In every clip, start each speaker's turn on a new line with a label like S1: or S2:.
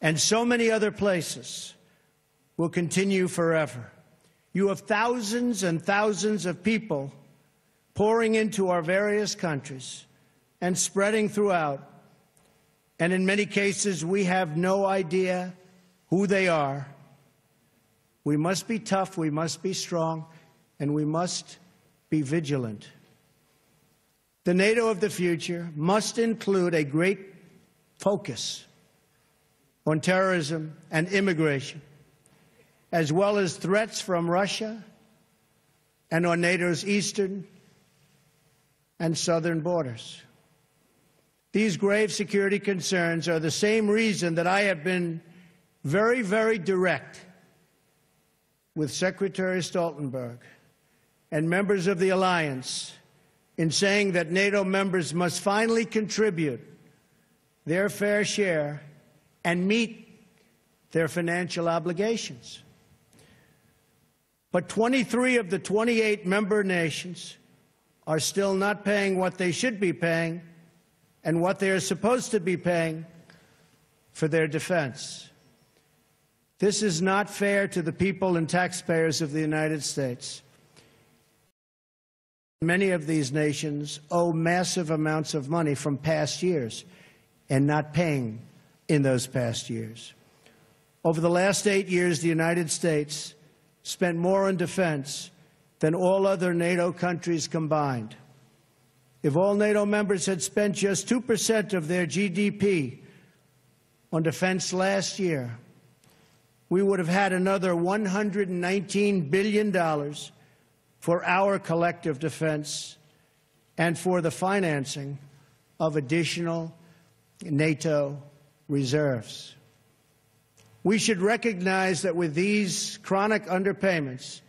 S1: and so many other places will continue forever. You have thousands and thousands of people pouring into our various countries and spreading throughout. And in many cases, we have no idea who they are. We must be tough, we must be strong, and we must be vigilant. The NATO of the future must include a great focus on terrorism and immigration, as well as threats from Russia and on NATO's eastern and southern borders. These grave security concerns are the same reason that I have been very, very direct with Secretary Stoltenberg and members of the alliance in saying that NATO members must finally contribute their fair share and meet their financial obligations. But 23 of the 28 member nations are still not paying what they should be paying and what they are supposed to be paying for their defense. This is not fair to the people and taxpayers of the United States. Many of these nations owe massive amounts of money from past years and not paying in those past years. Over the last eight years, the United States spent more on defense than all other NATO countries combined. If all NATO members had spent just 2% of their GDP on defense last year, we would have had another $119 billion for our collective defense and for the financing of additional NATO reserves. We should recognize that with these chronic underpayments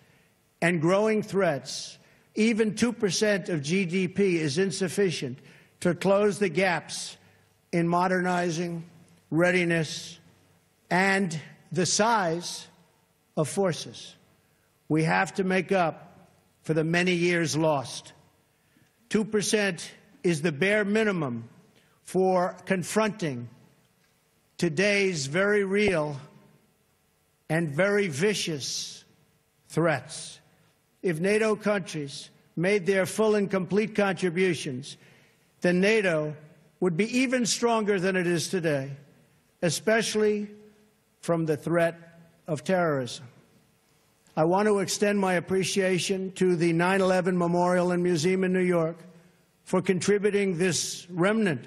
S1: and growing threats, even 2% of GDP is insufficient to close the gaps in modernizing, readiness, and the size of forces. We have to make up for the many years lost. 2% is the bare minimum for confronting today's very real and very vicious threats. If NATO countries made their full and complete contributions, then NATO would be even stronger than it is today, especially from the threat of terrorism. I want to extend my appreciation to the 9 11 Memorial and Museum in New York for contributing this remnant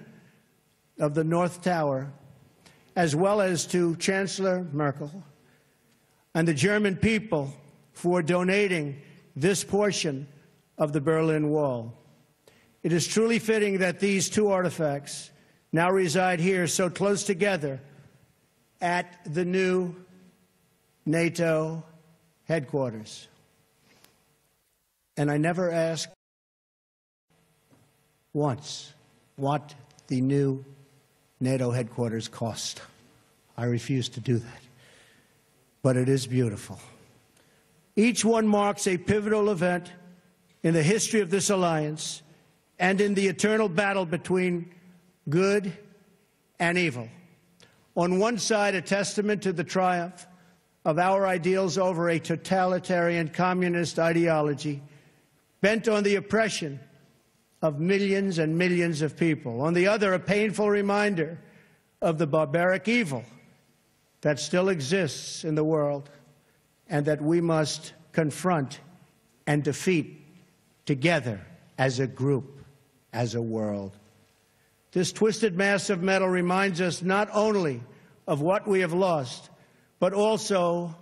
S1: of the North Tower as well as to Chancellor Merkel and the German people for donating this portion of the Berlin Wall. It is truly fitting that these two artifacts now reside here so close together at the new NATO headquarters. And I never asked once what the new NATO headquarters cost. I refuse to do that. But it is beautiful. Each one marks a pivotal event in the history of this alliance and in the eternal battle between good and evil. On one side, a testament to the triumph of our ideals over a totalitarian communist ideology bent on the oppression of millions and millions of people. On the other, a painful reminder of the barbaric evil that still exists in the world and that we must confront and defeat together as a group, as a world. This twisted mass of metal reminds us not only of what we have lost, but also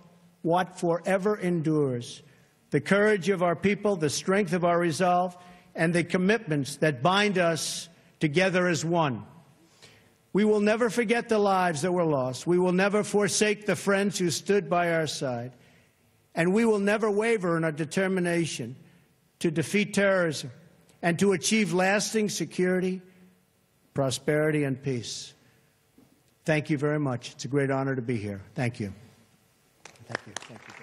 S1: what forever endures the courage of our people, the strength of our resolve, and the commitments that bind us together as one. We will never forget the lives that were lost. We will never forsake the friends who stood by our side. And we will never waver in our determination to defeat terrorism and to achieve lasting security, prosperity, and peace. Thank you very much. It's a great honor to be here. Thank you. Thank you. Thank you.